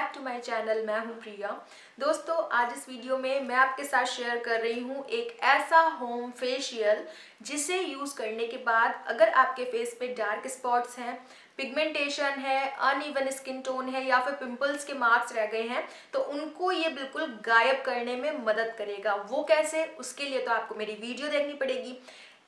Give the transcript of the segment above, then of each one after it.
Back to my channel मैं हूँ प्रिया। दोस्तों, आज इस वीडियो में मैं आपके साथ शेयर कर रही हूँ एक ऐसा होम फेशियल जिसे यूज़ करने के बाद अगर आपके फेस पे डार्क स्पॉट्स हैं पिगमेंटेशन है अनइवन स्किन टोन है या फिर पिंपल्स के मार्क्स रह गए हैं तो उनको ये बिल्कुल गायब करने में मदद करेगा। वो कैसे? उसके लिए तो आपको मेरी वीडियो देखनी पड़ेगी।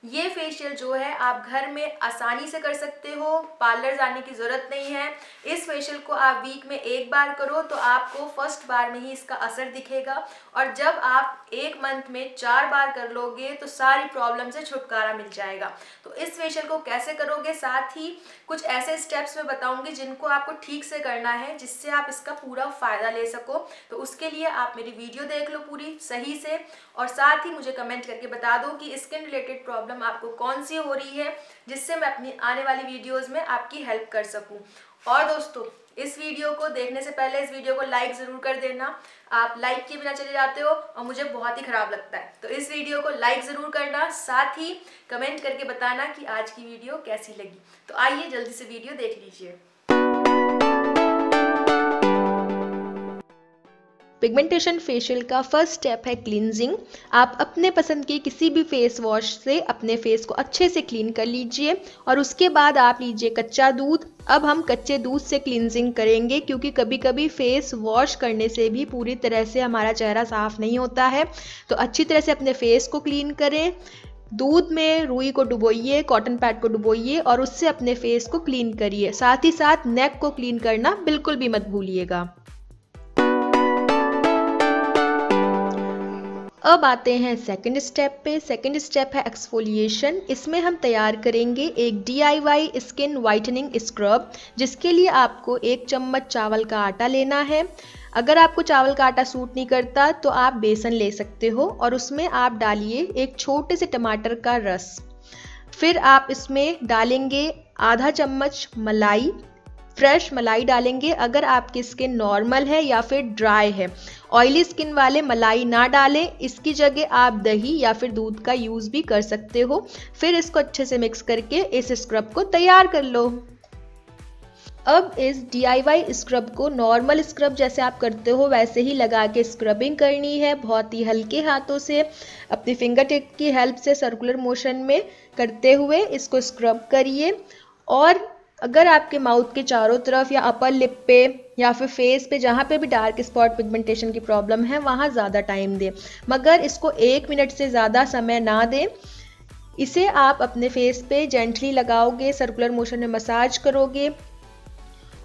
ये फेशियल जो है, आप घर में आसानी से कर सकते हो पार्लर जाने की ज़रूरत नहीं है। इस फेशियल को आप वीक में एक बार करो तो आपको फ़र्स्ट बार में ही इसका असर दिखेगा। और जब आप एक मंथ में चार बार कर लोगे तो सारी प्रॉब्लम से छुटकारा मिल जाएगा। तो इस फेशियल को कैसे करोगे? साथ ही कुछ ऐसे स्टेप्स में बताऊँगी, जिनको आपको ठीक से करना है, जिससे आप इसका पूरा फ़ायदा ले सको। तो उसके लिए आप मेरी वीडियो देख लो पूरी, सही से। और साथ ही मुझे कमेंट करके बता दो कि स्किन रिलेटेड प्रॉब्लम प्रॉब्लम आपको कौन सी हो रही है, जिससे मैं अपनी आने वाली वीडियोस में आपकी हेल्प कर सकूँ। और दोस्तों, इस वीडियो को देखने से पहले इस वीडियो को लाइक ज़रूर कर देना। आप लाइक के बिना चले जाते हो और मुझे बहुत ही ख़राब लगता है। तो इस वीडियो को लाइक ज़रूर करना, साथ ही कमेंट करके बताना कि आज की वीडियो कैसी लगी। तो आइए जल्दी से वीडियो देख लीजिए। पिगमेंटेशन फेशियल का फ़र्स्ट स्टेप है क्लींजिंग आप अपने पसंद के किसी भी फेस वॉश से अपने फेस को अच्छे से क्लीन कर लीजिए और उसके बाद आप लीजिए कच्चा दूध. अब हम कच्चे दूध से क्लिनजिंग करेंगे क्योंकि कभी कभी फेस वॉश करने से भी पूरी तरह से हमारा चेहरा साफ़ नहीं होता है. तो अच्छी तरह से अपने फेस को क्लीन करें. दूध में रुई को डुबोइए कॉटन पैड को डुबोइए और उससे अपने फेस को क्लीन करिए. साथ ही साथ नेक को क्लीन करना बिल्कुल भी मत भूलिएगा. अब आते हैं सेकंड स्टेप पे। सेकंड स्टेप है एक्सफोलिएशन इसमें हम तैयार करेंगे एक डी स्किन वाइटनिंग स्क्रब जिसके लिए आपको एक चम्मच चावल का आटा लेना है। अगर आपको चावल का आटा सूट नहीं करता तो आप बेसन ले सकते हो और उसमें आप डालिए एक छोटे से टमाटर का रस। फिर आप इसमें डालेंगे आधा चम्मच मलाई फ्रेश मलाई डालेंगे। अगर आपकी स्किन नॉर्मल है या फिर ड्राई है, ऑयली स्किन वाले मलाई ना डालें। इसकी जगह आप दही या फिर दूध का यूज़ भी कर सकते हो। फिर इसको अच्छे से मिक्स करके इस स्क्रब को तैयार कर लो। अब इस डी स्क्रब को नॉर्मल स्क्रब जैसे आप करते हो, वैसे ही लगा के स्क्रबिंग करनी है बहुत ही हल्के हाथों से। अपनी फिंगर टिप की हेल्प से सर्कुलर मोशन में करते हुए इसको स्क्रब करिए। और अगर आपके माउथ के चारों तरफ़ या अपर लिप पे या फिर फेस पे, जहाँ पे भी डार्क स्पॉट पिगमेंटेशन की प्रॉब्लम है, वहाँ ज़्यादा टाइम दें। मगर इसको एक मिनट से ज़्यादा समय ना दें। इसे आप अपने फेस पे जेंटली लगाओगे सर्कुलर मोशन में मसाज करोगे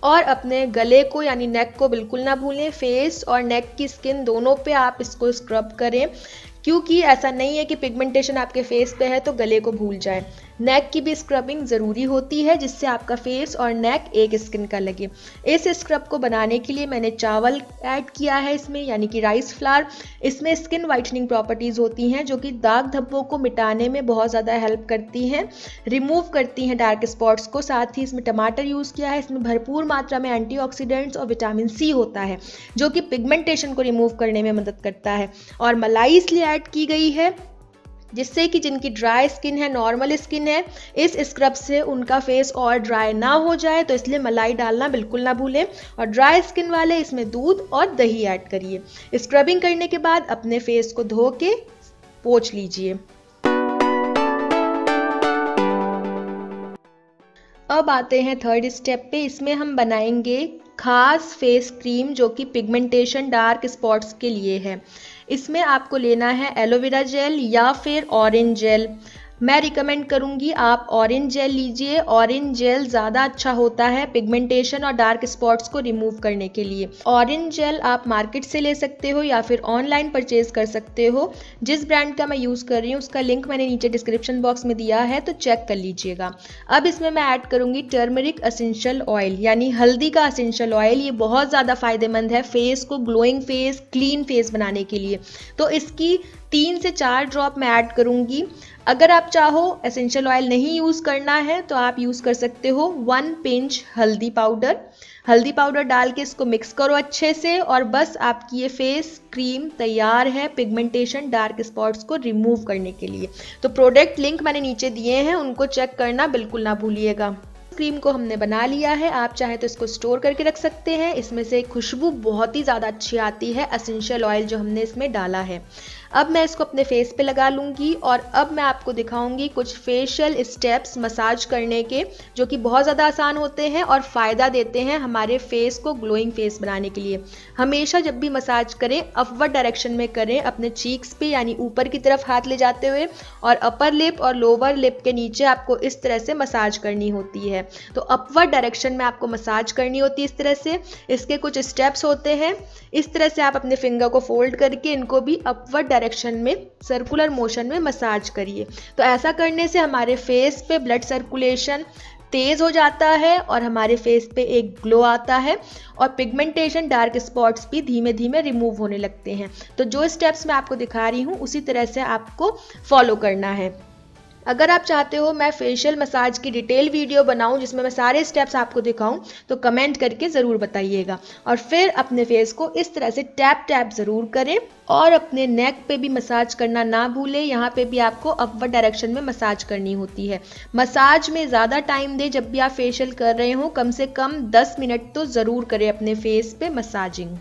और अपने गले को यानी नेक को बिल्कुल ना भूलें। फेस और नेक की स्किन दोनों पे आप इसको स्क्रब करें। क्योंकि ऐसा नहीं है कि पिगमेंटेशन आपके फेस पे है तो गले को भूल जाए। नेक की भी स्क्रबिंग ज़रूरी होती है, जिससे आपका फेस और नेक एक स्किन का लगे। इस स्क्रब को बनाने के लिए मैंने चावल ऐड किया है इसमें, यानी कि राइस फ्लावर इसमें स्किन वाइटनिंग प्रॉपर्टीज़ होती हैं, जो कि दाग धब्बों को मिटाने में बहुत ज़्यादा हेल्प करती हैं। रिमूव करती हैं डार्क स्पॉट्स को, साथ ही इसमें टमाटर यूज़ किया है। इसमें भरपूर मात्रा में एंटी और विटामिन सी होता है, जो कि पिगमेंटेशन को रिमूव करने में मदद करता है। और मलाई इसलिए ऐड की गई है जिससे कि जिनकी ड्राई स्किन है नॉर्मल स्किन है, इस स्क्रब से उनका फेस और ड्राई ना हो जाए तो इसलिए मलाई डालना बिल्कुल ना भूलें। और ड्राई स्किन वाले इसमें दूध और दही ऐड करिए। स्क्रबिंग करने के बाद अपने फेस को धो के पोछ लीजिए। अब आते हैं थर्ड स्टेप पे। इसमें हम बनाएँगे खास फेस क्रीम जो कि पिगमेंटेशन डार्क स्पॉट्स के लिए है। इसमें आपको लेना है एलोवेरा जेल या फिर ऑरेंज जेल। मैं रिकमेंड करूँगी, आप ऑरेंज जेल लीजिए। ऑरेंज जेल ज़्यादा अच्छा होता है पिगमेंटेशन और डार्क स्पॉट्स को रिमूव करने के लिए। ऑरेंज जेल आप मार्केट से ले सकते हो या फिर ऑनलाइन परचेज कर सकते हो। जिस ब्रांड का मैं यूज़ कर रही हूँ, उसका लिंक मैंने नीचे डिस्क्रिप्शन बॉक्स में दिया है तो चेक कर लीजिएगा। अब इसमें मैं ऐड करूँगी टर्मरिक असेंशियल ऑयल यानी हल्दी का असेंशियल ऑयल ये बहुत ज़्यादा फ़ायदेमंद है फेस को ग्लोइंग फेस क्लीन फेस बनाने के लिए। तो इसकी तीन से चार ड्रॉप मैं ऐड करूँगी। अगर आप चाहो एसेंशियल ऑयल नहीं यूज़ करना है तो आप यूज़ कर सकते हो वन पिंच हल्दी पाउडर हल्दी पाउडर डाल के इसको मिक्स करो अच्छे से और बस आपकी ये फेस क्रीम तैयार है पिगमेंटेशन डार्क स्पॉट्स को रिमूव करने के लिए। तो प्रोडक्ट लिंक मैंने नीचे दिए हैं, उनको चेक करना बिल्कुल ना भूलिएगा। क्रीम को हमने बना लिया है, आप चाहे तो इसको स्टोर करके रख सकते हैं। इसमें से खुशबू बहुत ही ज़्यादा अच्छी आती है असेंशियल ऑयल जो हमने इसमें डाला है। अब मैं इसको अपने फेस पे लगा लूँगी और अब मैं आपको दिखाऊँगी कुछ फेशियल स्टेप्स मसाज करने के, जो कि बहुत ज़्यादा आसान होते हैं और फ़ायदा देते हैं हमारे फेस को ग्लोइंग फेस बनाने के लिए। हमेशा जब भी मसाज करें अपवर्ड डायरेक्शन में करें, अपने चीक्स पे यानी ऊपर की तरफ़ हाथ ले जाते हुए और अपर लिप और लोअर लिप के नीचे आपको इस तरह से मसाज करनी होती है। तो अपवर्ड डायरेक्शन में आपको मसाज करनी होती है इस तरह से। इसके कुछ स्टेप्स होते हैं। इस तरह से आप अपने फिंगर को फोल्ड करके इनको भी अपवर्ड डायरेक्शन में सर्कुलर मोशन में मसाज करिए। तो ऐसा करने से हमारे फेस पे ब्लड सर्कुलेशन तेज़ हो जाता है और हमारे फेस पे एक ग्लो आता है और पिगमेंटेशन डार्क स्पॉट्स भी धीमे धीमे रिमूव होने लगते हैं। तो जो स्टेप्स मैं आपको दिखा रही हूँ, उसी तरह से आपको फॉलो करना है। अगर आप चाहते हो मैं फेशियल मसाज की डिटेल वीडियो बनाऊँ, जिसमें मैं सारे स्टेप्स आपको दिखाऊँ तो कमेंट करके ज़रूर बताइएगा। और फिर अपने फेस को इस तरह से टैप टैप ज़रूर करें और अपने नेक पे भी मसाज करना ना भूलें। यहाँ पे भी आपको अपवर्ड डायरेक्शन में मसाज करनी होती है। मसाज में ज़्यादा टाइम दें जब भी आप फेशियल कर रहे हो। कम से कम 10 मिनट तो ज़रूर करें अपने फेस पे मसाजिंग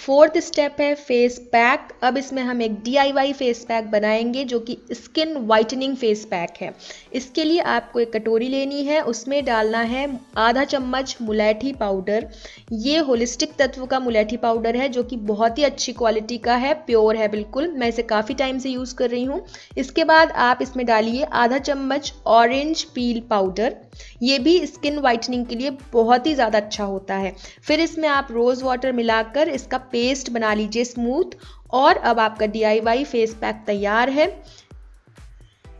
फोर्थ स्टेप है फेस पैक। अब इसमें हम एक डी फेस पैक बनाएँगे, जो कि स्किन वाइटनिंग फेस पैक है। इसके लिए आपको एक कटोरी लेनी है, उसमें डालना है आधा चम्मच मुलैठी पाउडर। ये होलिस्टिक तत्व का मुलैठी पाउडर है, जो कि बहुत ही अच्छी क्वालिटी का है, प्योर है बिल्कुल। मैं इसे काफ़ी टाइम से यूज़ कर रही हूँ। इसके बाद आप इसमें डालिए आधा चम्मच ऑरेंज पील पाउडर। ये भी स्किन वाइटनिंग के लिए बहुत ही ज़्यादा अच्छा होता है। फिर इसमें आप रोज़ वाटर मिलाकर इसका पेस्ट बना लीजिए स्मूथ और अब आपका डी फेस पैक तैयार है।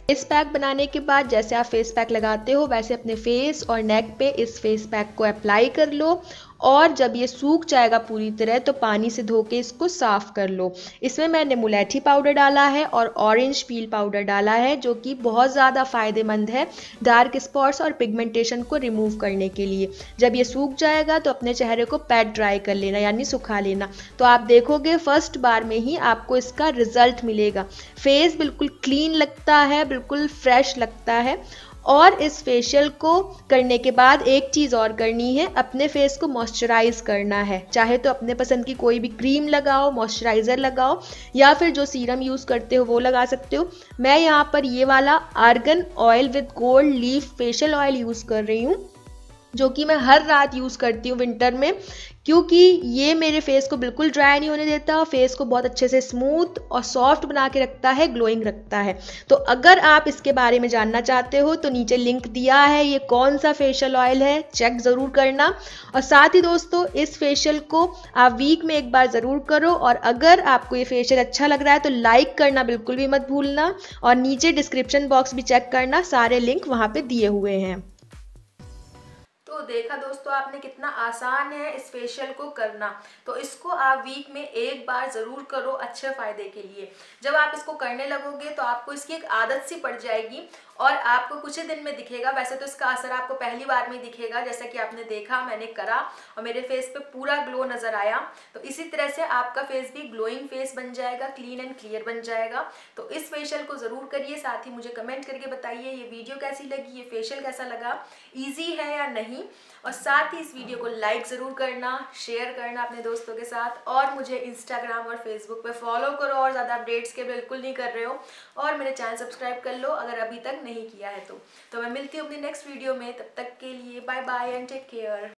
फेस पैक बनाने के बाद जैसे आप फेस पैक लगाते हो, वैसे अपने फेस और नेक पे इस फेस पैक को अप्लाई कर लो और जब ये सूख जाएगा पूरी तरह तो पानी से धो के इसको साफ़ कर लो। इसमें मैंने मुलैठी पाउडर डाला है और ऑरेंज पील पाउडर डाला है, जो कि बहुत ज़्यादा फ़ायदेमंद है डार्क स्पॉट्स और पिगमेंटेशन को रिमूव करने के लिए। जब ये सूख जाएगा तो अपने चेहरे को पैट ड्राई कर लेना, यानी सुखा लेना। तो आप देखोगे फ़र्स्ट बार में ही आपको इसका रिज़ल्ट मिलेगा। फेस बिल्कुल क्लीन लगता है, बिल्कुल फ्रेश लगता है और इस फेशियल को करने के बाद एक चीज़ और करनी है, अपने फेस को मॉइस्चराइज करना है। चाहे तो अपने पसंद की कोई भी क्रीम लगाओ मॉइस्चराइज़र लगाओ, या फिर जो सीरम यूज़ करते हो वो लगा सकते हो। मैं यहाँ पर ये वाला argan oil with gold leaf facial oil use कर रही हूँ, जो कि मैं हर रात यूज़ करती हूँ विंटर में। क्योंकि ये मेरे फेस को बिल्कुल ड्राई नहीं होने देता फेस को बहुत अच्छे से स्मूथ और सॉफ्ट बना के रखता है ग्लोइंग रखता है। तो अगर आप इसके बारे में जानना चाहते हो तो नीचे लिंक दिया है, ये कौन सा फेशियल ऑयल है चेक ज़रूर करना। और साथ ही दोस्तों, इस फेशियल को आप वीक में एक बार ज़रूर करो, और अगर आपको ये फेशियल अच्छा लग रहा है तो लाइक करना बिल्कुल भी मत भूलना, और नीचे डिस्क्रिप्शन बॉक्स भी चेक करना, सारे लिंक वहाँ पर दिए हुए हैं। देखा दोस्तों आपने कितना आसान है इस फेशियल को करना। तो इसको आप वीक में एक बार ज़रूर करो अच्छे फ़ायदे के लिए। जब आप इसको करने लगोगे तो आपको इसकी एक आदत सी पड़ जाएगी और आपको कुछ ही दिन में दिखेगा। वैसे तो इसका असर आपको पहली बार में दिखेगा, जैसा कि आपने देखा, मैंने करा और मेरे फेस पे पूरा ग्लो नज़र आया। तो इसी तरह से आपका फेस भी ग्लोइंग फेस बन जाएगा क्लीन एंड क्लियर बन जाएगा। तो इस फेशियल को ज़रूर करिए, साथ ही मुझे कमेंट करके बताइए, ये वीडियो कैसी लगी, ये फेशियल कैसा लगा ईजी है या नहीं? और साथ ही इस वीडियो को लाइक ज़रूर करना शेयर करना अपने दोस्तों के साथ। और मुझे इंस्टाग्राम और फेसबुक पर फॉलो करो, और ज़्यादा अपडेट्स के बिल्कुल नहीं कर रहे हो। और मेरे चैनल सब्सक्राइब कर लो। अगर अभी तक नहीं किया है तो। तो मैं मिलती हूँ अपनी नेक्स्ट वीडियो में। तब तक के लिए bye bye and take care